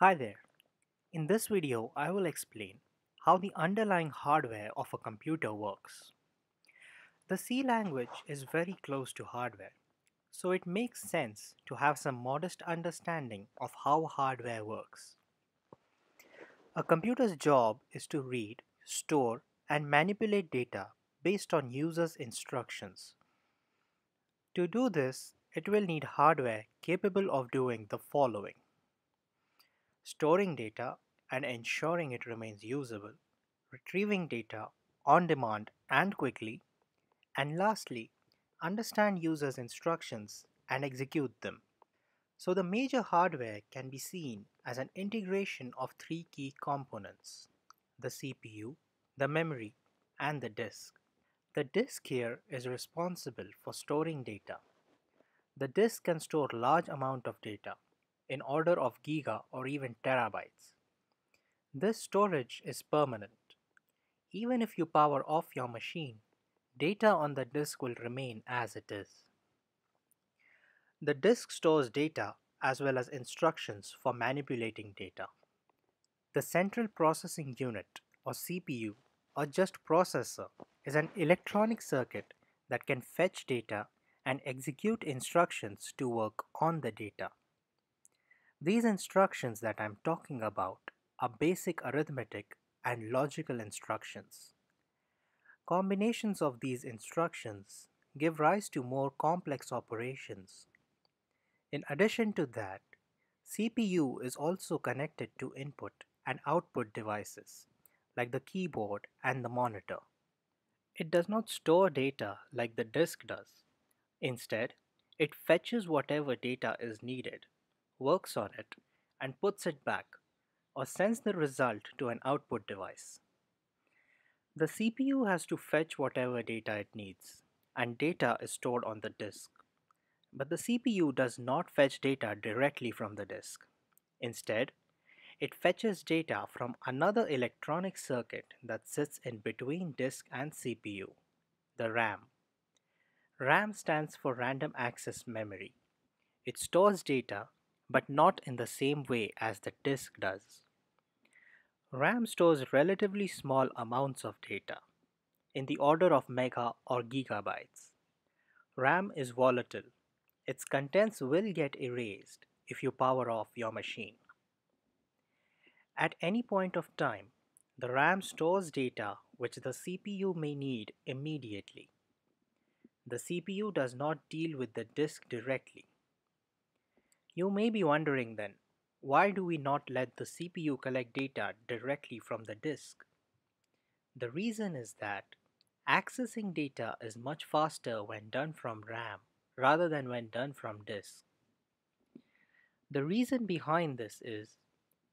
Hi there. In this video, I will explain how the underlying hardware of a computer works. The C language is very close to hardware, so it makes sense to have some modest understanding of how hardware works. A computer's job is to read, store, and manipulate data based on users' instructions. To do this, it will need hardware capable of doing the following storing data and ensuring it remains usable, retrieving data on demand and quickly, and lastly, understand users' instructions and execute them. So the major hardware can be seen as an integration of three key components, the CPU, the memory, and the disk. The disk here is responsible for storing data. The disk can store large amount of data in order of giga or even terabytes. This storage is permanent. Even if you power off your machine, data on the disk will remain as it is. The disk stores data as well as instructions for manipulating data. The Central Processing Unit or CPU or just processor is an electronic circuit that can fetch data and execute instructions to work on the data. These instructions that I'm talking about are basic arithmetic and logical instructions. Combinations of these instructions give rise to more complex operations. In addition to that, CPU is also connected to input and output devices like the keyboard and the monitor. It does not store data like the disk does. Instead, it fetches whatever data is needed works on it, and puts it back, or sends the result to an output device. The CPU has to fetch whatever data it needs, and data is stored on the disk. But the CPU does not fetch data directly from the disk. Instead, it fetches data from another electronic circuit that sits in between disk and CPU, the RAM. RAM stands for Random Access Memory. It stores data but not in the same way as the disk does. RAM stores relatively small amounts of data, in the order of mega or gigabytes. RAM is volatile. Its contents will get erased if you power off your machine. At any point of time, the RAM stores data which the CPU may need immediately. The CPU does not deal with the disk directly. You may be wondering then, why do we not let the CPU collect data directly from the disk? The reason is that accessing data is much faster when done from RAM rather than when done from disk. The reason behind this is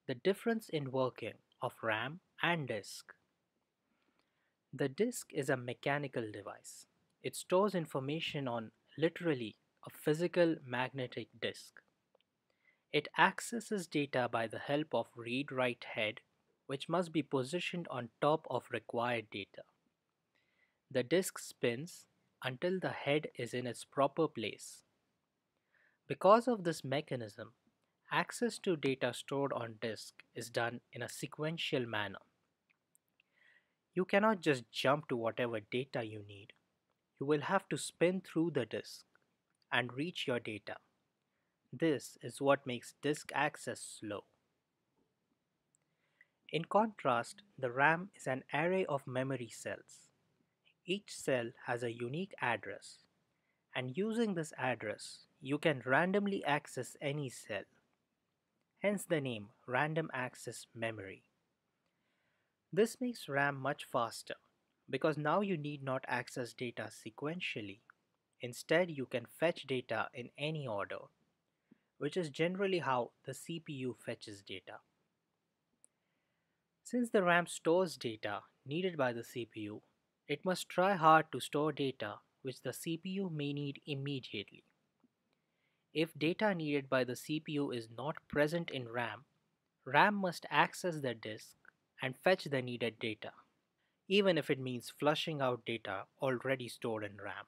the difference in working of RAM and disk. The disk is a mechanical device. It stores information on literally a physical magnetic disk. It accesses data by the help of read-write head which must be positioned on top of required data. The disk spins until the head is in its proper place. Because of this mechanism, access to data stored on disk is done in a sequential manner. You cannot just jump to whatever data you need. You will have to spin through the disk and reach your data. This is what makes disk access slow. In contrast, the RAM is an array of memory cells. Each cell has a unique address, and using this address, you can randomly access any cell. Hence the name Random Access Memory. This makes RAM much faster because now you need not access data sequentially. Instead, you can fetch data in any order which is generally how the CPU fetches data. Since the RAM stores data needed by the CPU, it must try hard to store data which the CPU may need immediately. If data needed by the CPU is not present in RAM, RAM must access the disk and fetch the needed data, even if it means flushing out data already stored in RAM.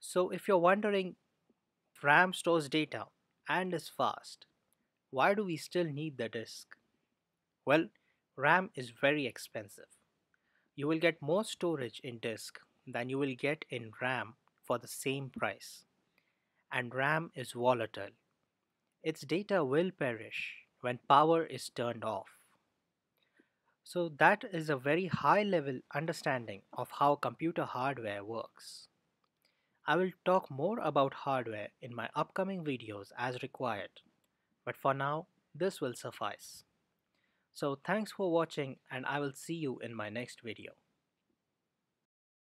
So if you're wondering RAM stores data and is fast. why do we still need the disk? Well, RAM is very expensive. You will get more storage in disk than you will get in RAM for the same price. And RAM is volatile. Its data will perish when power is turned off. So that is a very high level understanding of how computer hardware works. I will talk more about hardware in my upcoming videos as required, but for now this will suffice. So thanks for watching and I will see you in my next video.